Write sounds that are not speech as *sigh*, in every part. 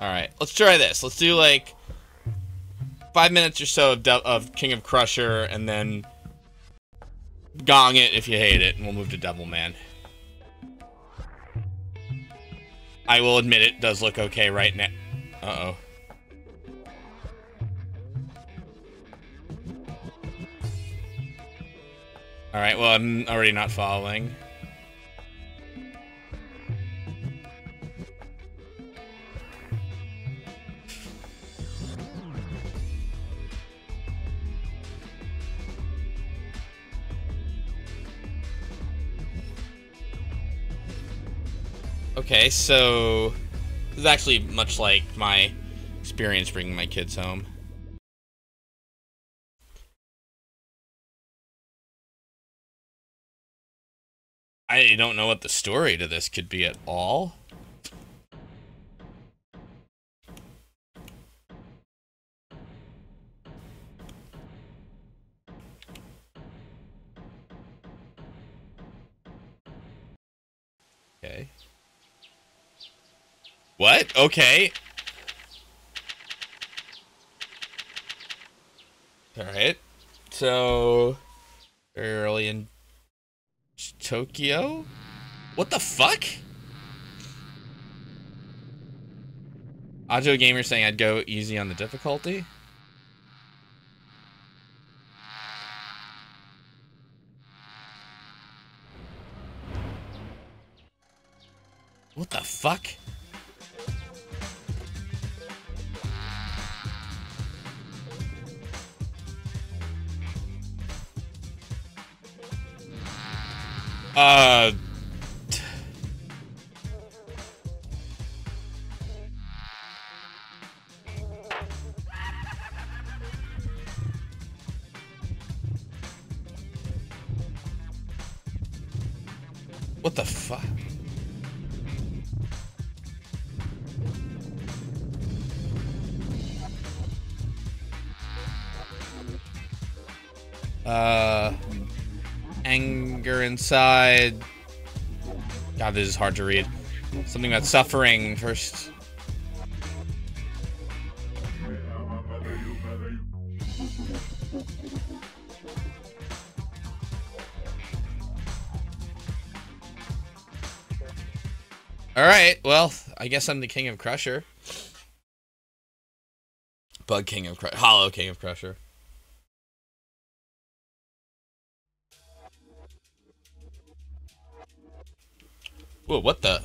Alright, let's try this. Let's do like five minutes or so of, of King of Crusher and then gong it if you hate it, and we'll move to Devil Man. I will admit it does look okay right now. Uh-oh. Alright, well, I'm already not following. Okay, so this is actually much like my experience bringing my kids home. I don't know what the story to this could be at all. Okay. What? Okay. Alright. So, early in Tokyo? What the fuck? Ajo Gamer saying I'd go easy on the difficulty. What the fuck? Uh. What the fuck? Uh anger inside. God, this is hard to read. Something about suffering first. Alright, well, I guess I'm the King of Crusher. Bug King of Crusher. Hollow King of Crusher. Whoa, what the? *laughs*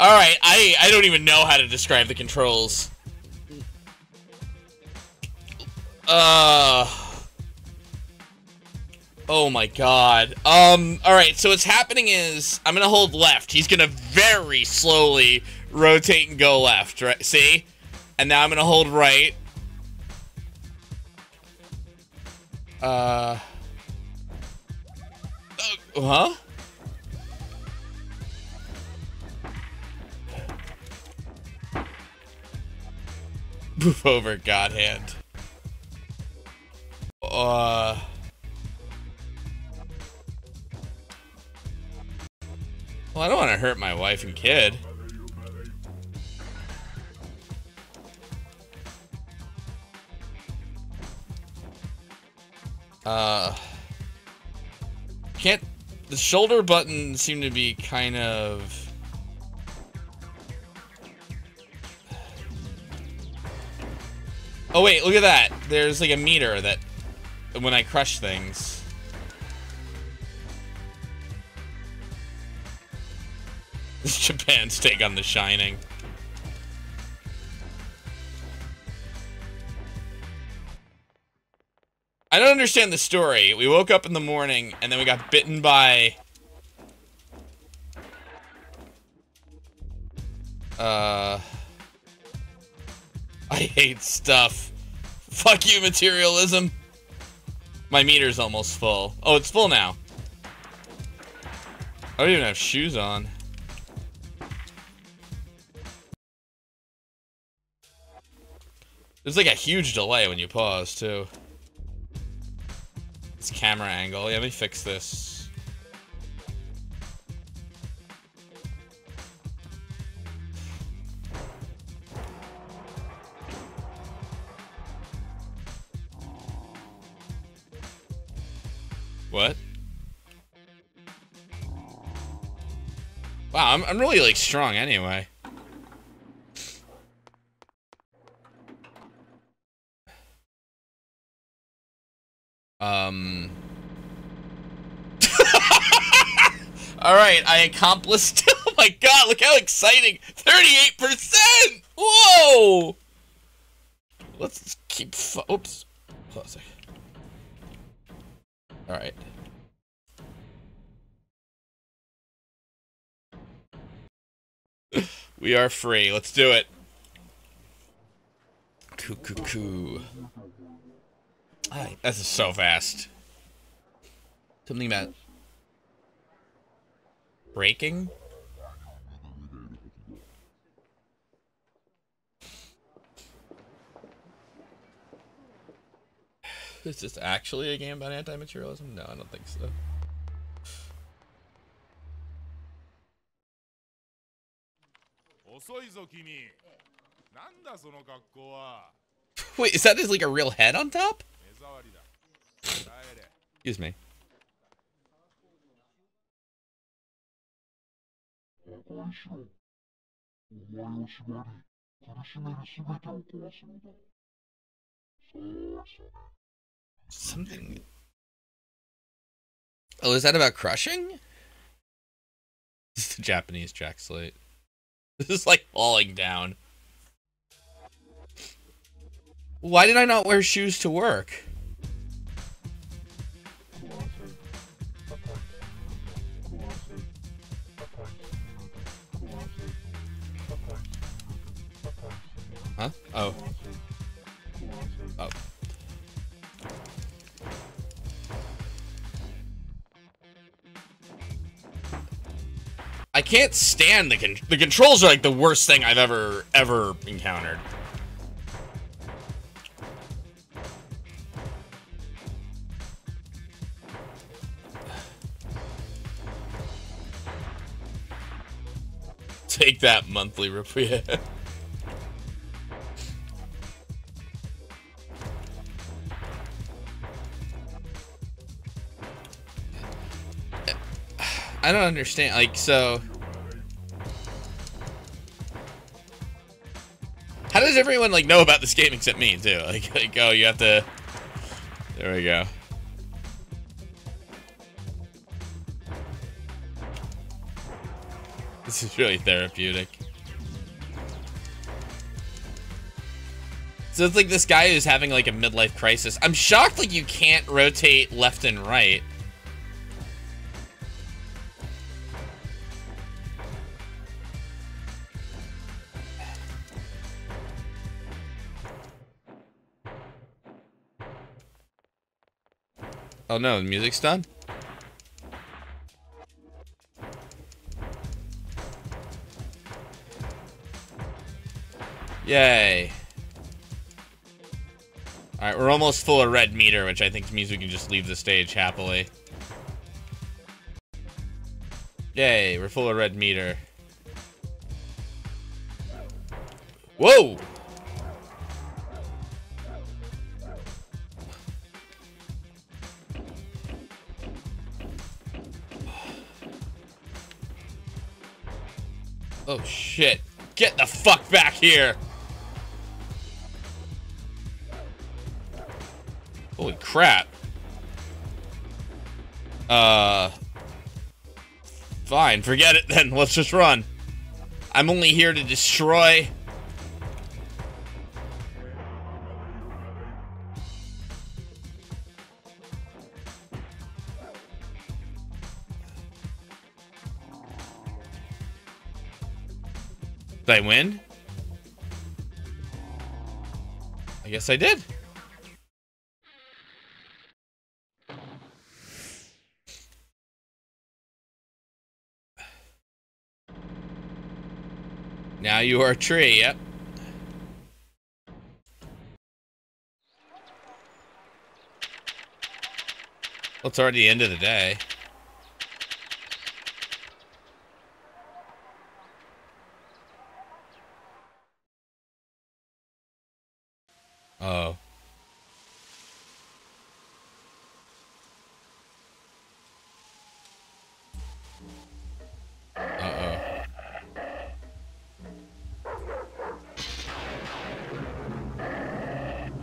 Alright, I, I don't even know how to describe the controls. Uh... Oh my god. Um, alright, so what's happening is, I'm gonna hold left. He's gonna very slowly rotate and go left, right? See? And now I'm gonna hold right. Uh. Uh, huh? Move *laughs* over, God hand. Uh. Well, I don't want to hurt my wife and kid. Uh, can't. The shoulder button seem to be kind of. Oh wait, look at that. There's like a meter that when I crush things. This *laughs* Japan's take on The Shining. I don't understand the story. We woke up in the morning and then we got bitten by uh I hate stuff. Fuck you materialism. My meter's almost full. Oh, it's full now. I don't even have shoes on. There's like a huge delay when you pause, too. It's camera angle. Yeah, let me fix this. What? Wow, I'm, I'm really, like, strong anyway. Um... *laughs* Alright, I accomplished... *laughs* oh my god, look how exciting! 38%! Whoa! Let's keep... Oops. Hold Alright. *laughs* we are free. Let's do it. Coo coo coo. *sighs* This is so fast. Something about breaking. *sighs* Is this actually a game about anti-materialism? No, I don't think so. *laughs* Wait, is that just like a real head on top? Excuse me. Something. Oh, is that about crushing? This is the Japanese jack slate. *laughs* This is like falling down. Why did I not wear shoes to work? Huh? Oh. Oh. I can't stand the con the controls are like the worst thing I've ever ever encountered. *sighs* Take that monthly report. *laughs* I don't understand. Like, so... How does everyone, like, know about this game except me, too? *laughs* Like, like oh, you have to... There we go. This is really therapeutic. So it's like this guy who's having like a midlife crisis. I'm shocked like you can't rotate left and right. Oh no, the music's done? Yay. Alright, we're almost full of red meter, which I think means we can just leave the stage happily. Yay, we're full of red meter. Whoa! Oh, shit. Get the fuck back here! Holy crap. Uh... Fine, forget it then. *laughs* Let's just run. I'm only here to destroy... Did I win? I guess I did. Now you are a tree, yep. Well, it's already the end of the day.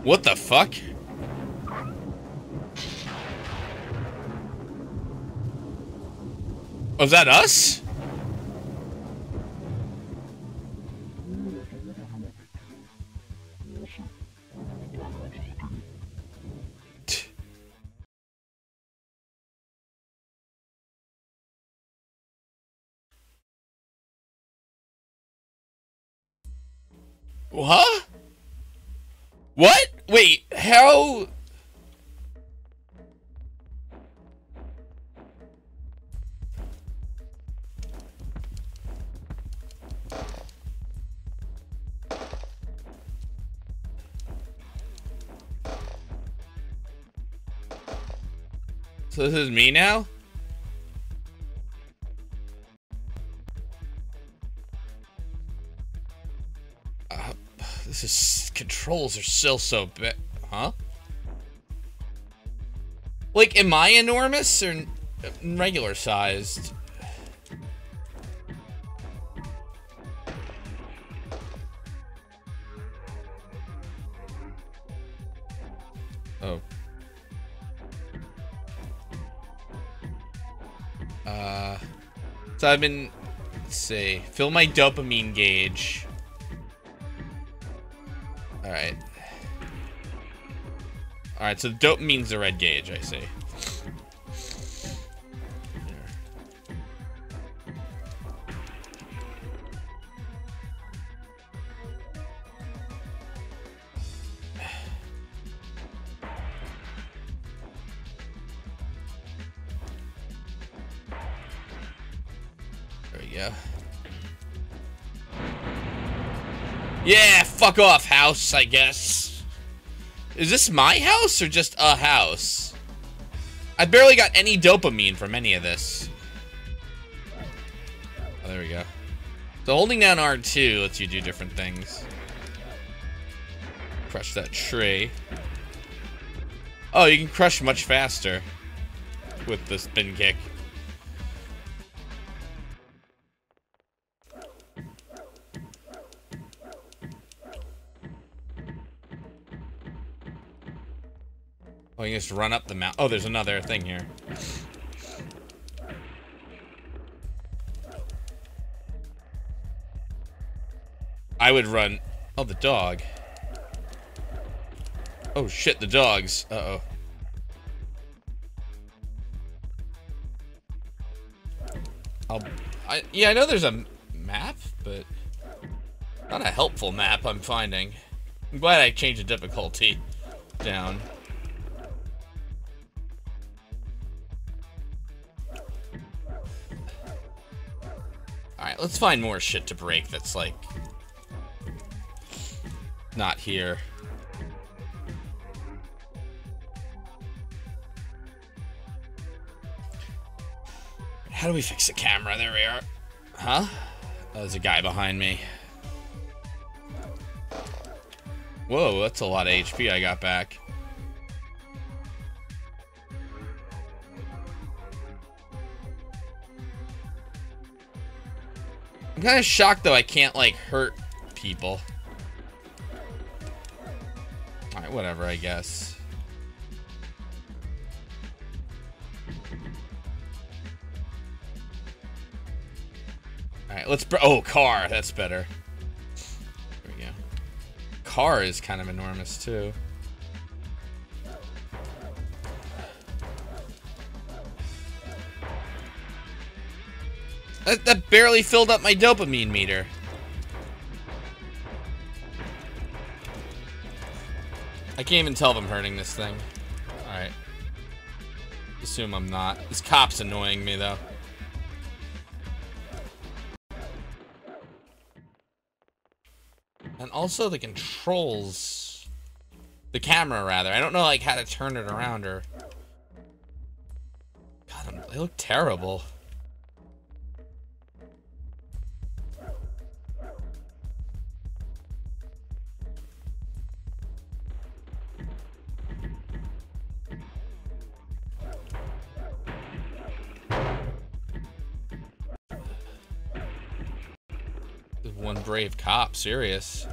What the fuck? Oh, Was that us? What? What? Wait, how? So this is me now? This is controls are still so big, huh? Like, am I enormous or regular sized? Oh. Uh, so I've been, let's see, fill my dopamine gauge. All right, so the means the red gauge, I see. Yeah, fuck off, house, I guess. Is this my house or just a house? I barely got any dopamine from any of this. Oh, there we go. So holding down R2 lets you do different things. Crush that tree. Oh, you can crush much faster with the spin kick. Oh, you just run up the mount. Oh, there's another thing here. I would run. Oh, the dog. Oh shit, the dogs. Uh oh. I'll. I yeah, I know there's a map, but not a helpful map. I'm finding. I'm glad I changed the difficulty down. Alright, let's find more shit to break that's like not here. How do we fix the camera? There we are. Huh? Oh, there's a guy behind me. Whoa, that's a lot of HP I got back. I'm kind of shocked though I can't like hurt people. Alright, whatever, I guess. Alright, let's... oh, car. That's better. There we go. Car is kind of enormous, too. That, that barely filled up my dopamine meter. I can't even tell I'm hurting this thing. Alright. Assume I'm not. This cop's annoying me, though. And also the controls... The camera, rather. I don't know, like, how to turn it around or... God, they look terrible. One brave cop, serious.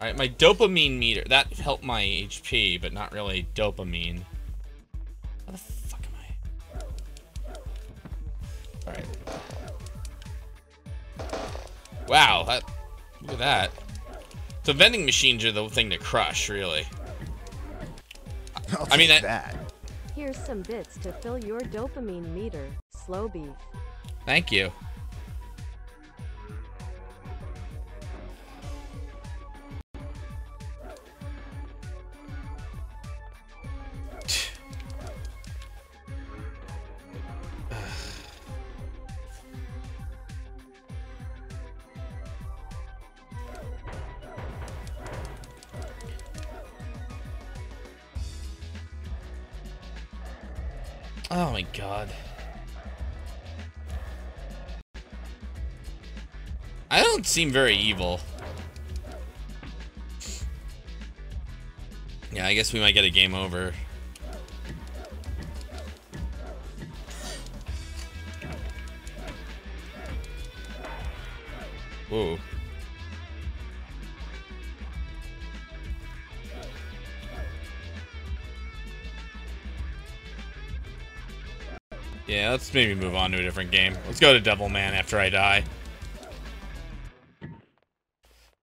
Alright, my dopamine meter. That helped my HP, but not really dopamine. How the fuck am I? Alright. Wow, that, look at that. So vending machines are the thing to crush, really. I'll I mean, take that- that. Here's some bits to fill your dopamine meter. Slowbeef. Thank you. Oh my god. I don't seem very evil. Yeah, I guess we might get a game over. Whoa. Yeah, let's maybe move on to a different game. Let's go to Devilman after I die.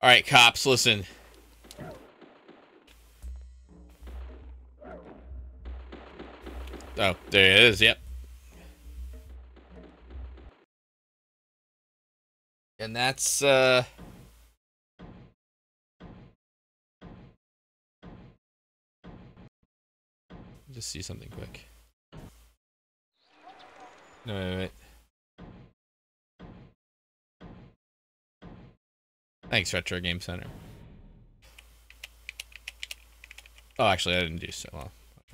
Alright, cops, listen. Oh, there it is, yep. And that's, uh... Just see something quick. No, wait, wait. Thanks, Retro Game Center. Oh, actually, I didn't do so well.